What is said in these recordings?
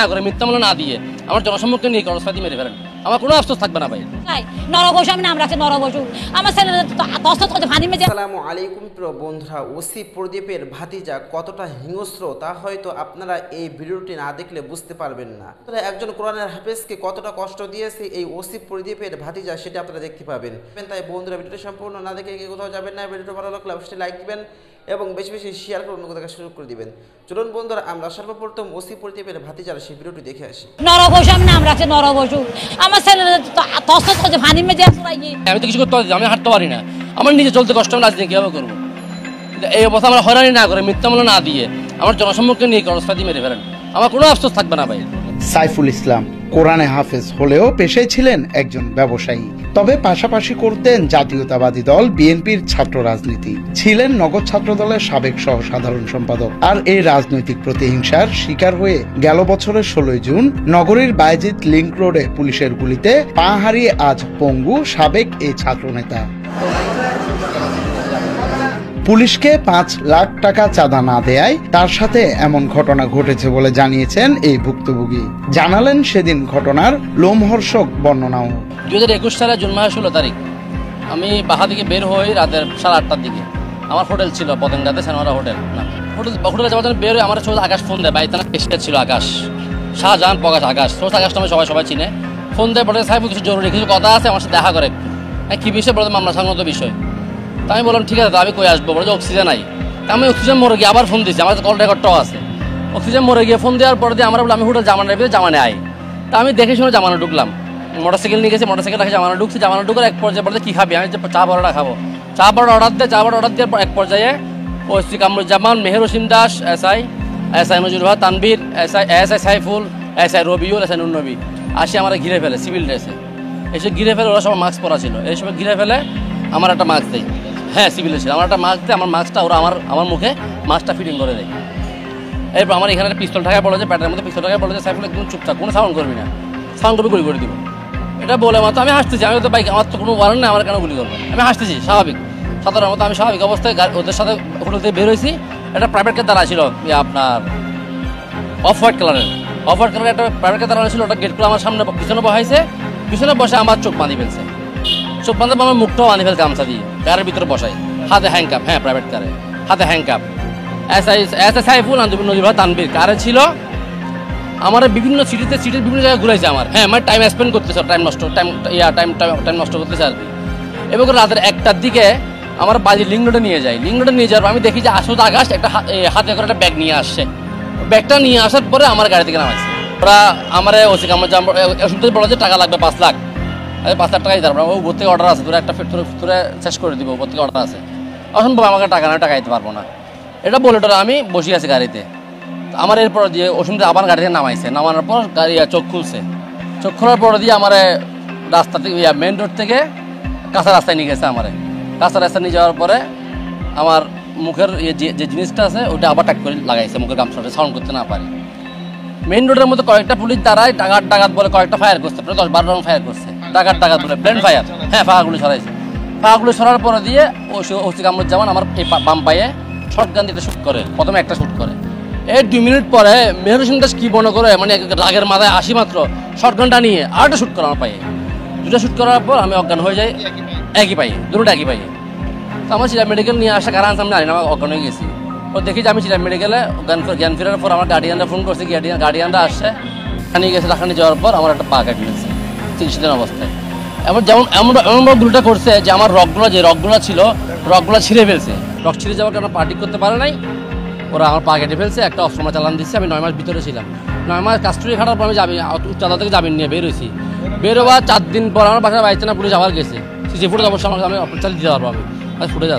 না করে মিথ্যা মামলা না দিয়ে আমার জনসম্মুখে নিয়ে খরচপাতি মেরে ফেলেন। আমার কোনো আফসোস থাকবে না ভাই। নরবসু আমি নাম রাখছি নরবসু আমার ছেলে দশ করতে ভানি মেজে আসসালামু আলাইকুম প্রিয় বন্ধুরা ওসি প্রদীপের ভাতিজা কতটা হিংস্র তা হয়তো আপনারা এই ভিডিওটি না দেখলে বুঝতে পারবেন না। আপনারা একজন কোরআনের হাফেজকে কতটা কষ্ট দিয়েছে এই ওসি প্রদীপের ভাতিজা সেটা আপনারা দেখতে পাবেন। তাই বন্ধুরা ভিডিওটি সম্পূর্ণ না দেখে কোথাও যাবেন না ভিডিওটা ভালো লাগলে অবশ্যই লাইক দিবেন। এবং বেশি বেশি শেয়ার করে অন্য কোথাও শুরু করে দিবেন। চলুন বন্ধুরা আমরা সর্বপ্রথম ওসি প্রদীপের ভাতিজার সেই ভিডিওটি দেখে আসি। নরবসু আমি নাম রাখছি নরবসু আমার ছেলে দশ করতে ভানি মেজে আমি তো কিছু করতে পারি আমি হাঁটতে পারি না। আমার নিজে চলতে কষ্ট আমি রাজনীতি কীভাবে করব? এই অবস্থা আমরা হয়রানি না করে মিথ্যা মামলা না দিয়ে। আমার জনসম্মুখে নিয়ে খরচপাতি মেরে ফেলেন। আমার কোনো আফসোস থাকবে না ভাই। সাইফুল ইসলাম। কোরআনে হাফেজ হলেও পেশায় ছিলেন একজন ব্যবসায়ী। তবে পাশাপাশি করতেন জাতীয়তাবাদী দল, বিএনপির ছাত্র রাজনীতি। ছিলেন নগদ ছাত্র দলের সাবেক সহ সাধারণ সম্পাদক। আর এই রাজনৈতিক প্রতিহিংসার শিকার হয়ে গেল বছরের ষোলোই জুন নগরীর বায়জিৎ লিংক রোডে পুলিশের গুলিতে পা হারিয়ে আজ পঙ্গু সাবেক এই ছাত্রনেতা। পুলিশকে পাঁচ লাখ টাকা চাঁদা না দেয়ায় তার সাথে এমন ঘটনা ঘটেছে বলে জানিয়েছেন এই ভুক্তভোগী। জানালেন সেদিন ঘটনার লোমহর্ষক বর্ণনাও। দু হাজার একুশ সালের জুন মাসের ষোলো তারিখ। আমি বাহা থেকে বের হই রাতের সাড়ে আটটার দিকে। আমার হোটেল ছিল পতেঙ্গাতে সেনোরা হোটেল। না হোটেল হোটেলে যাওয়ার জন্য বের হয়ে আমার ছোট আকাশ ফোন দেয় বাইতে এসে ছিল আকাশ। শাহজাহান প্রকাশ আকাশ। ছোট আকাশ নামে সবাই সবাই চিনে। ফোন দেয়, বলে সাহেব, কিছু জরুরি কিছু কথা আছে, আমার সাথে দেখা করে কী বিষয় বলে মামলা সংক্রান্ত বিষয়। তা আমি বললাম, ঠিক আছে আমি কই আসব? বলে যে, অক্সিজেন নাই। আমি অক্সিজেন মরে গিয়ে আবার ফোন দিয়েছি। আমার কল রেকর্ডটাও আছে। অক্সিজেন মরে গিয়ে ফোন দেওয়ার পরে দিয়ে আমরা বলে আমি হোটেল জামানা নেবে জামানে আই তা আমি দেখে শুনে জামানা ঢুকলাম। মোটরসাইকেল নিয়ে গেছি, মোটরসাইকেল রাখে জামানা ঢুকছি। জামানা ঢুকার এক পর্যায়ে বলতে কী খাবি? আমি যে, চা বড়টা খাব। চা বড় অর্ডার দিয়ে, চা বড় অর্ডার পর এক পর্যায়ে Shri Kamruzzaman, Meher Hossain Das, S I S I Nazrul ভাই Tanvir S I S I Saiful, S I Rabiul, S I Nunabi আসি আমার ঘিরে ফেলে, সিভিল ড্রেসে। এসে ঘিরে ফেলে ওরা সবাই মাস্ক পরা ছিল। এই সময় ঘিরে ফেলে আমার একটা মাস্ক দেয়। হ্যাঁ সিভিলে ছিল আমার একটা মাস্ক দেয় আমার মাস্কটা ওরা আমার আমার মুখে মাস্কটা ফিটিং করে দেয়। এরপর আমার এখানে একটা পিস্তল ঢাকায় পড়েছে, প্যাটের মধ্যে পিস্তল ঢাকায় পড়েছে, সাইফুল একদম চুপচাপ, কোনো সাউন্ড করবি না। সাউন্ড করবি গুলি করে দিব। এটা বলে মাত্র আমি হাসতেছি, আমি তো বাইক আমার তো কোনো ওয়ারেন্ট নেই, আমার কেন গুলি করব? আমি হাসতেছি, স্বাভাবিক। সাধারণ মতো আমি স্বাভাবিক অবস্থায় ওদের সাথে হোটেল থেকে বের হয়েছি। একটা প্রাইভেট কার ইয়ে আপনার অফ হোয়াইট কালারের অফ হোয়াইট কালারের একটা প্রাইভেট কার দ্বারা ছিল, ওটা গেট খুলে আমার সামনে, পিছনে বসাইছে, পিছনে বসে আমার চোখ বাঁধি ফেলছে। চোখ বাঁধে আমার মুখটাও বাঁধি ফেলছে গামছা দিয়ে কারের ভিতরে বসাই। হাতে হ্যাংকাপ হ্যাঁ প্রাইভেট কারে হাতে handcuff S I S S Saiful আন্দুবিন Nazir Tanvir কারে ছিল? আমার বিভিন্ন সিটিতে সিটির বিভিন্ন জায়গায় ঘুরাইছে আমার। হ্যাঁ আমার টাইম স্পেন্ড করতেছে টাইম নষ্ট টাইম ইয়া টাইম টাইম নষ্ট করতেছে আর কি। এবং রাতের একটার দিকে আমার বাজি লিঙ্ক নিয়ে যায়। লিঙ্ক নিয়ে যাওয়ার আমি দেখি যে আসলে আকাশ একটা হাতে করে একটা ব্যাগ নিয়ে আসছে। ব্যাগটা নিয়ে আসার পরে আমার গাড়ি থেকে নামাইছে। ওরা আমার ওসি কামড় ওষুধ বলে যে টাকা লাগবে পাঁচ লাখ। আরে পাঁচ লাখ টাকাই তারপর ও ভোর থেকে অর্ডার আছে তোরা একটা ফের তোরা তোরা শেষ করে দিব ভোর থেকে অর্ডার আছে। অসম্ভব, আমাকে টাকা না টাকা দিতে পারব না। এটা বলে টোরা আমি বসে আছি গাড়িতে। আমার এরপর দিয়ে ওষুধ আবার গাড়িতে নামাইছে। নামানোর পর গাড়ি চোখ খুলছে। চোখ খোলার পর দিয়ে আমার রাস্তা থেকে মেন রোড থেকে কাঁচা রাস্তায় নিয়ে গেছে আমার। কাঁচা রাস্তায় নিয়ে যাওয়ার পরে আমার মুখের ইয়ে যে জিনিসটা আছে ওটা আবার টাক করে লাগাইছে, মুখের গামছাটা সাউন্ড করতে না পারি। মেন রোডের মধ্যে কয়েকটা পুলিশ দাঁড়ায়, ডাকাত ডাকাত বলে কয়েকটা ফায়ার করছে, প্রায় দশ বারো রাউন্ড ফায়ার করছে। ডাকাত ডাকাত বলে ব্লেন্ড ফায়ার হ্যাঁ ফায়ারগুলো ছড়াইছে। ফায়ারগুলো ছড়ার পরে দিয়ে ও ওসি কামরুজ্জামান আমার এই বাম পায়ে শর্ট গান দিতে শ্যুট করে। প্রথমে একটা শ্যুট করে। এই দুই মিনিট পরে মেহর হোসেন দাস কি মনে করে? মানে রাগের মাথায় আসি মাত্র শর্ট গানটা নিয়ে আরেকটা শ্যুট করে আমার পায়ে। দুটো শ্যুট করার পর আমি অজ্ঞান হয়ে যাই। একই পাই দুটো একই পায়ে। তো আমার সিরা মেডিকেল নিয়ে আসা কারণ আমি জানি না আমি অজ্ঞান হয়ে গেছি। ও দেখি যে আমি সিরা মেডিকেলে জ্ঞান জ্ঞান ফেরার পর আমার গার্ডিয়ানরা ফোন করছে গার্ডিয়ান গার্ডিয়ানরা আসছে। নিয়ে গেছে রাখানি যাওয়ার পর আমার একটা পা কাটি গেছে চিকিৎসাধীন অবস্থায়। এমন যেমন, এমন এমনভাবে গুলোটা করছে যে আমার রগগুলো যে রগগুলো ছিল, রগগুলো ছিঁড়ে ফেলছে। রক ছিঁড়ে যাওয়ার কারণে পার্টি করতে পারে নাই। ওরা আমার পা কেটে ফেলছে, একটা অস্ত্রমা চালান দিচ্ছে, আমি নয় মাস ভিতরে ছিলাম। নয় মাস কাস্টডি খাটার পর আমি যাবি, উচ্চতা থেকে জামিন নিয়ে বের বেরোবার চার দিন পর আমার বাসায় বাইচানা পুলিশ আবার গেছে। সিসি ফুটেজ অবশ্যই আমার আমি অপর চালিয়ে দিতে পারব আমি। আর ফুটেজ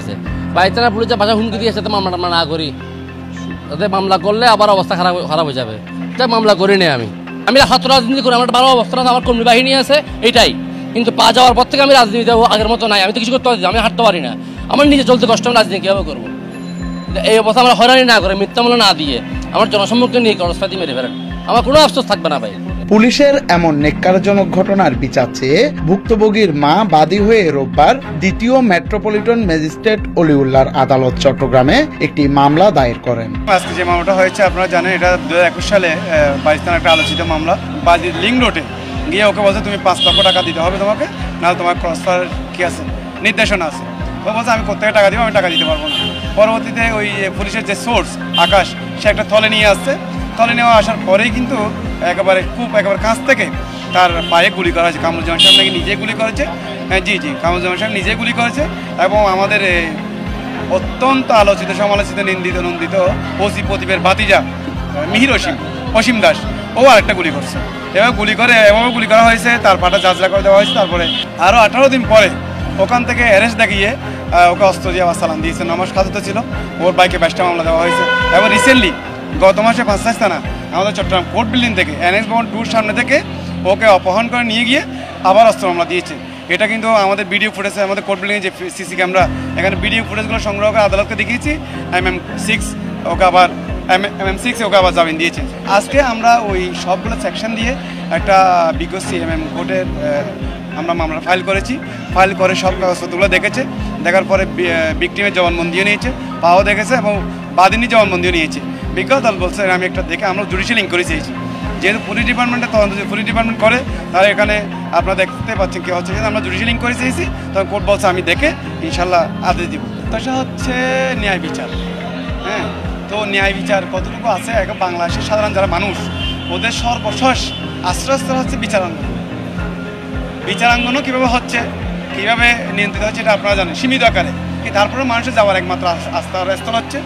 বাইচানা পুলিশ বাসা হুমকি দিয়েছে তো মামলা না করি, তাতে মামলা করলে আবার অবস্থা খারাপ খারাপ হয়ে যাবে। তাই মামলা করি নি আমি। আমি ছাত্র রাজনীতি করি, আমার ভালো অবস্থা আছে, আমার কর্মী বাহিনী আছে, এটাই। কিন্তু পা যাওয়ার পর থেকে আমি রাজনীতি আগের মতো নাই, আমি তো কিছু করতে পারি আমি হাঁটতে পারি না। আমার নিজে চলতে কষ্ট, আমি রাজনীতি কীভাবে করব? এই অবস্থা আমরা হয়রানি না করে মিথ্যা মূল্য না দিয়ে, আমার জনসম্মুখে নিয়ে খরচপাতি মেরে ফেলেন। আমার কোনো আফসোস থাকবে না ভাই। পুলিশের এমন নেককারজনক ঘটনার বিচার চেয়ে ভুক্তভোগীর মা বাদী হয়ে রোববার দ্বিতীয় মেট্রোপলিটন ম্যাজিস্ট্রেট অলিউল্লাহর আদালত চট্টগ্রামে একটি মামলা দায়ের করেন। আজকে যে মামলাটা হয়েছে, আপনারা জানেন, এটা দু হাজার একুশ সালে পাকিস্তান একটা আলোচিত মামলা। বাজি লিঙ্ক রোডে গিয়ে ওকে বলছে, তুমি পাঁচ লক্ষ টাকা দিতে হবে তোমাকে, নাহলে তোমার ক্রস ফায়ার কি আছে? নির্দেশনা আছে। ও বলছে, আমি কোথেকে টাকা দিব? আমি টাকা দিতে পারব না। পরবর্তীতে ওই পুলিশের যে সোর্স আকাশ, সে একটা থলে নিয়ে আসছে। থলে নেওয়া আসার পরেই কিন্তু একেবারে খুব একেবারে কাছ থেকে তার পায়ে গুলি করা হয়েছে। কামরুজ্জামান সাহেব নাকি নিজে গুলি করেছে? হ্যাঁ জি জি, কামরুজ্জামান সাহেব নিজে গুলি করেছে এবং আমাদের অত্যন্ত আলোচিত, সমালোচিত, নিন্দিত, নন্দিত ওসি প্রদীপের ভাতিজা মিহির অসীম অসীম দাস, ও আরেকটা গুলি করছে। এভাবে গুলি করে, এভাবে গুলি করা হয়েছে, তার পাটা যাত্রা করে দেওয়া হয়েছে, তারপরে আরও আঠারো দিন পরে ওখান থেকে অ্যারেস্ট দেখিয়ে ওকে অস্ত্র দিয়ে আবার সালাম দিয়েছে। খাজতে ছিল, ওর বাইকে ব্যস্ত মামলা দেওয়া হয়েছে। এবং রিসেন্টলি গত মাসে পাঁচ থানা, আমাদের চট্টগ্রাম কোর্ট বিল্ডিং থেকে, এনএস ভবন টুর সামনে থেকে ওকে অপহরণ করে নিয়ে গিয়ে আবার অস্ত্র মামলা দিয়েছে। এটা কিন্তু আমাদের ভিডিও ফুটেজ আমাদের কোর্ট বিল্ডিং যে সিসি ক্যামেরা এখানে ভিডিও ফুটেজগুলো সংগ্রহ করে আদালতকে দেখিয়েছি এম এম সিক্স ওকে আবার এম এম সিক্স ওকে আবার জামিন দিয়েছে। আজকে আমরা ওই সবগুলো সেকশন দিয়ে একটা বিজ্ঞসি এম এম কোর্টের আমরা মামলা ফাইল করেছি। ফাইল করে সব কাগজপত্রগুলো দেখেছে। দেখার পরে বিক্টিমের জবানবন্দিও নিয়েছে, পাও দেখেছে এবং বাদিনী জবানবন্দিও নিয়েছে। বিজ্ঞ আদালত বলছে, আমি একটা দেখে আমরা জুডিশিয়াল ইনকোয়ারি চেয়েছি যেহেতু পুলিশ ডিপার্টমেন্টে তদন্ত যদি পুলিশ ডিপার্টমেন্ট করে, তাহলে এখানে আপনারা দেখতে পাচ্ছেন কী হচ্ছে। আমরা জুডিশিয়াল ইনকোয়ারি চেয়েছি তখন কোর্ট বলছে, আমি দেখে ইনশাল্লাহ আদেশ দিব। তাছাড়া হচ্ছে ন্যায় বিচার। হ্যাঁ? তো ন্যায় বিচার কতটুকু আছে? এখন বাংলাদেশের সাধারণ যারা মানুষ, ওদের সর্বশেষ আশ্রয়স্থল হচ্ছে বিচারাঙ্গন। বিচারাঙ্গনও কীভাবে হচ্ছে? কীভাবে নিয়ন্ত্রিত হচ্ছে এটা আপনারা জানেন। সীমিত আকারে। কিন্তু তারপরে মানুষের যাওয়ার একমাত্র আস- আস্থার স্থল হচ্ছে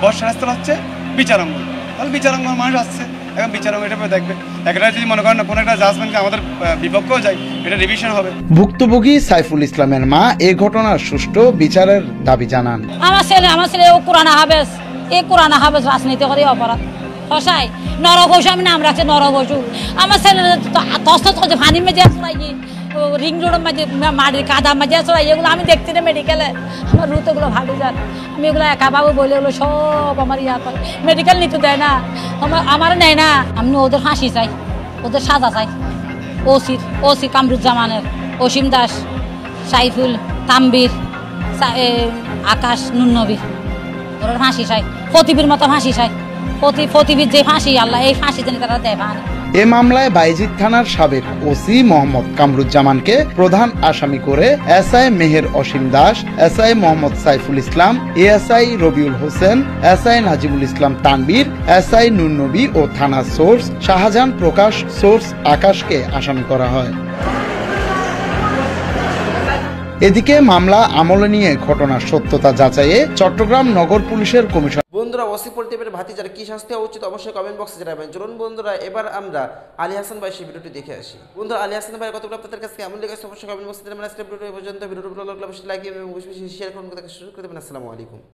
বর্ষার স্থল হচ্ছে বিচারাঙ্গন। তাহলে বিচারাঙ্গন মানুষ আসছে। এখন বিচারাঙ্গন এটা দেখবে। একটা যদি মনে করেন না কোনো একটা জাজমেন্টকে আমাদের বিপক্ষেও যায় এটা রিভিশন হবে। ভুক্তভোগী সাইফুল ইসলামের মা এই ঘটনার সুষ্ঠু বিচারের দাবি জানান। আমার ছেলে আমার ছেলে ও কোরআন হাবেজ এই কোরআন হাবেজ রাজনীতি করে অপরাধ। হসাই নরঘোষ আমি নাম রাখছে নরঘোষু আমার ছেলে তস্ত ফানি মেজে আসলাই রিং রোডের মাঝে মাটির কাদা মাঝে আসলাই এগুলো আমি দেখছি না মেডিকেলে আমার রুত এগুলো ভালো যান আমি এগুলো একা পাবো বলে এগুলো সব আমার ইয়া করে। মেডিকেল নিতে দেয় না। আমার আমার নেয় না। আমি ওদের ফাঁসি চাই। ওদের সাজা চাই। ওসির ওসি কামরুজ্জামানের, অসীম দাস, সাইফুল, তাম্বির আকাশ নুন্নবী ওরা ফাঁসি চাই। ফতিবির মতো ফাঁসি চাই। ফতি ফতিবির যে ফাঁসি, আল্লাহ, এই ফাঁসি যেন তারা দেয় ভান এ মামলায় বাইজিদ থানার সাবেক ওসি মোহাম্মদ কামরুজ্জামানকে প্রধান আসামি করে SI Meher Asim Das, SI Mohammad Saiful Islam, ASI Rabiul Hossain, SI Najibul Islam Tanvir SI Nurnabi ও থানা সোর্স শাহজাহান প্রকাশ সোর্স আকাশকে আসামি করা হয়। এদিকে মামলা আমলে নিয়ে ঘটনার সত্যতা যাচাইয়ে চট্টগ্রাম নগর পুলিশের কমিশন বন্ধুরা ওসি ভাতি ভাতিজার কী শাস্তি হওয়া উচিত অবশ্যই কমেন্ট বক্সে জানাবেন। চলুন বন্ধুরা, এবার আমরা আলী হাসান ভাই সেই ভিডিওটি দেখে আসি। বন্ধুরা, আলী হাসান ভাই, কতগুলো আপনাদের কাছে কেমন লেগেছে অবশ্যই কমেন্ট বক্সে জানাবেন। আজকে ভিডিও পর্যন্ত। ভিডিওটি ভালো লাগলে অবশ্যই লাইক এবং বেশি বেশি শেয়ার করুন। কথা শুরু করে দেবেন। আসসালামু আলাইকুম।